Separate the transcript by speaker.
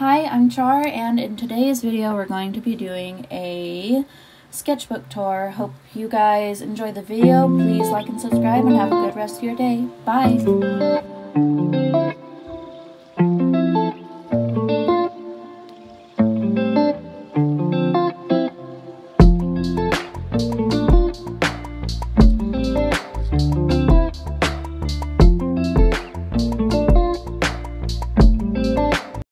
Speaker 1: Hi, I'm Char, and in today's video we're going to be doing a sketchbook tour. Hope you guys enjoy the video. Please like and subscribe and have a good rest of your day. Bye!